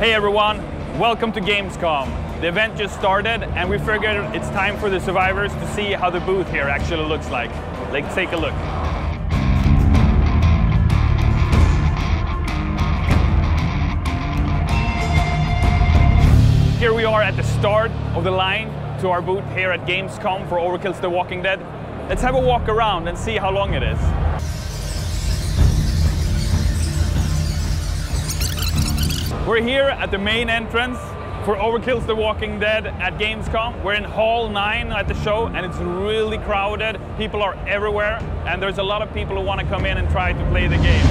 Hey everyone, welcome to Gamescom. The event just started and we figured it's time for the survivors to see how the booth here actually looks like. Let's take a look. Here we are at the start of the line to our booth here at Gamescom for Overkill's The Walking Dead. Let's have a walk around and see how long it is. We're here at the main entrance for Overkill's The Walking Dead at Gamescom. We're in Hall 9 at the show and it's really crowded. People are everywhere and there's a lot of people who want to come in and try to play the game.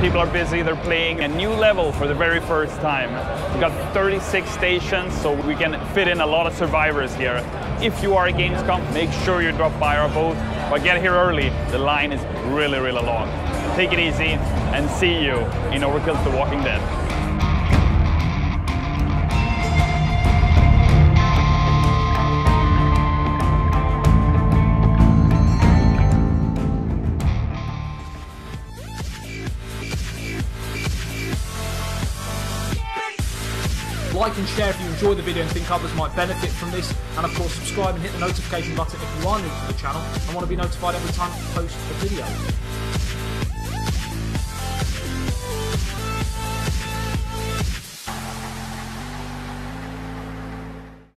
People are busy, they're playing a new level for the very first time. We've got 36 stations, so we can fit in a lot of survivors here. If you are at Gamescom, make sure you drop by our booth, but get here early. The line is really, really long. Take it easy and see you in Overkill's The Walking Dead. Like and share if you enjoy the video and think others might benefit from this. And of course, subscribe and hit the notification button if you are new to the channel and want to be notified every time I post a video.